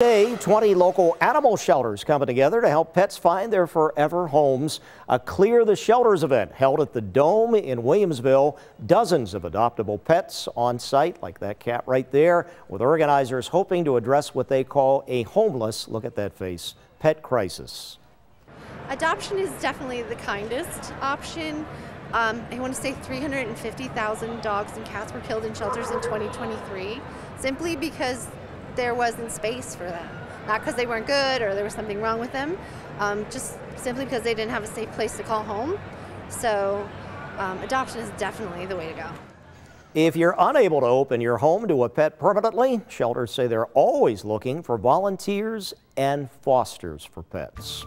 Today, 20 local animal shelters coming together to help pets find their forever homes. A Clear the Shelters event held at the Dome in Williamsville. Dozens of adoptable pets on site, like that cat right there, with organizers hoping to address what they call a homeless, look at that face, pet crisis. Adoption is definitely the kindest option. Um, I want to say 350,000 dogs and cats were killed in shelters in 2023 simply because there wasn't space for them. Not because they weren't good or there was something wrong with them, um, just simply because they didn't have a safe place to call home. So um, adoption is definitely the way to go. If you're unable to open your home to a pet permanently, shelters say they're always looking for volunteers and fosters for pets.